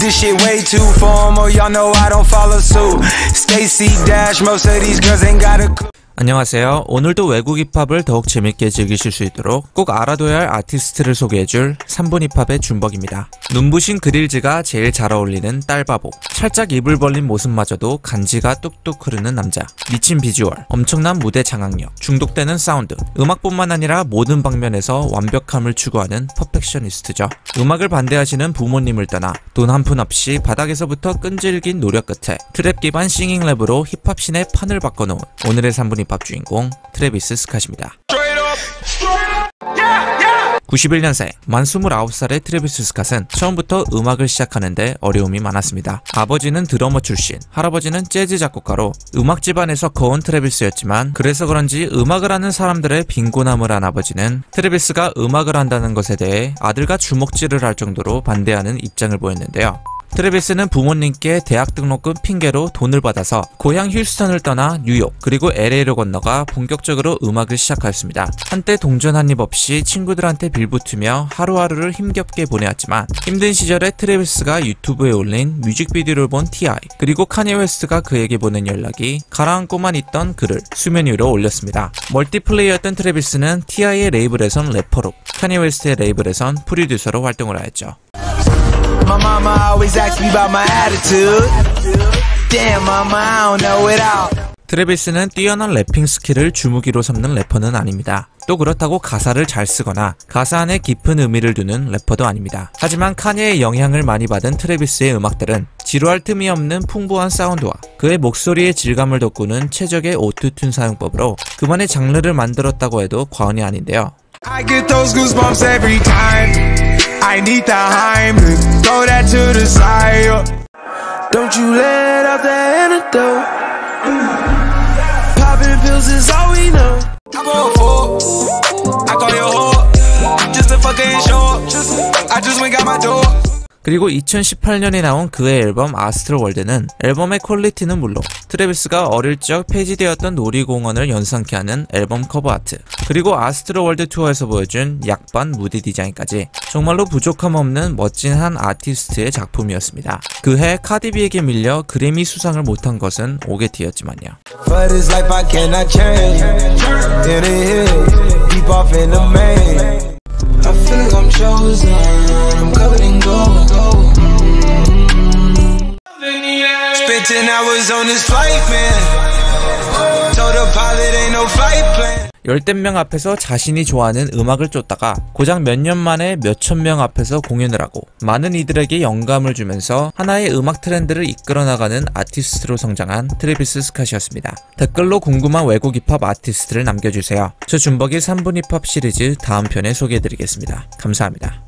this shit way too formal. Y'all know I don't follow suit. Stacy Dash, most of these girls ain't got a clue. 안녕하세요. 오늘도 외국 힙합을 더욱 재밌게 즐기실 수 있도록 꼭 알아둬야 할 아티스트를 소개해줄 3분 힙합의 준벅입니다. 눈부신 grillz가 제일 잘 어울리는 딸바보. 살짝 입을 벌린 모습마저도 간지가 뚝뚝 흐르는 남자. 미친 비주얼, 엄청난 무대 장악력, 중독되는 사운드. 음악뿐만 아니라 모든 방면에서 완벽함을 추구하는 퍼펙셔니스트죠. 음악을 반대하시는 부모님을 떠나 돈 한 푼 없이 바닥에서부터 끈질긴 노력 끝에 trap 기반 singing 랩으로 힙합신의 판을 바꿔놓은 오늘의 3분 힙합 주인공 트래비스 스캇입니다. 91년생 만 29살의 트래비스 스캇은 처음부터 음악을 시작하는데 어려움이 많았습니다. 아버지는 드러머 출신, 할아버지는 재즈 작곡가로 음악 집안에서 거운 트래비스였지만 그래서 그런지 음악을 하는 사람들의 빈곤함을 한 아버지는 트래비스가 음악을 한다는 것에 대해 아들과 주먹질을 할 정도로 반대하는 입장을 보였는데요. 트래비스는 부모님께 대학 등록금 핑계로 돈을 받아서 고향 휴스턴을 떠나 뉴욕 그리고 LA로 건너가 본격적으로 음악을 시작하였습니다. 한때 동전 한 닢 없이 친구들한테 빌붙으며 하루하루를 힘겹게 보내왔지만 힘든 시절에 트래비스가 유튜브에 올린 뮤직비디오를 본 T.I. 그리고 카니예 웨스트가 그에게 보낸 연락이 가라앉고만 있던 그를 수면 위로 올렸습니다. 멀티플레이어였던 트래비스는 T.I.의 레이블에선 래퍼로 칸예 웨스트의 레이블에선 프로듀서로 활동을 하였죠. My mama always asks me about my attitude. Damn, mama, I don't know it all. 트래비스는 뛰어난 rapping 스킬을 주무기로 삼는 래퍼는 아닙니다. 또 그렇다고 가사를 잘 쓰거나 가사 안에 깊은 의미를 두는 래퍼도 아닙니다. 하지만 칸예의 영향을 많이 받은 트래비스의 음악들은 지루할 틈이 없는 풍부한 사운드와 그의 목소리의 질감을 돋구는 최적의 오토튠 사용법으로 그만의 장르를 만들었다고 해도 과언이 아닌데요. I get those goosebumps every time. I need the Heimlich. You let out the antidote. Popping pills is all we know. I'm going for. I call your whore. Just a fucking short. I just went got my door. 그리고 2018년에 나온 그의 앨범 아스트로 월드는 앨범의 퀄리티는 물론 트래비스가 어릴 적 폐지되었던 놀이공원을 연상케 하는 앨범 커버 아트 그리고 아스트로 월드 투어에서 보여준 약 빤 무대 디자인까지 정말로 부족함 없는 멋진 한 아티스트의 작품이었습니다. 그해 카디비에게 밀려 그래미 수상을 못한 것은 옥에 티였지만요. Spent 10 hours on this flight, man. Told the pilot ain't no flight plan. 열댓 명 앞에서 자신이 좋아하는 음악을 쫓다가 고작 몇 년 만에 몇천 명 앞에서 공연을 하고 많은 이들에게 영감을 주면서 하나의 음악 트렌드를 이끌어 나가는 아티스트로 성장한 트래비스 스캇이었습니다. 댓글로 궁금한 외국 힙합 아티스트를 남겨주세요. 저 준벅의 3분 힙합 시리즈 다음 편에 소개해드리겠습니다. 감사합니다.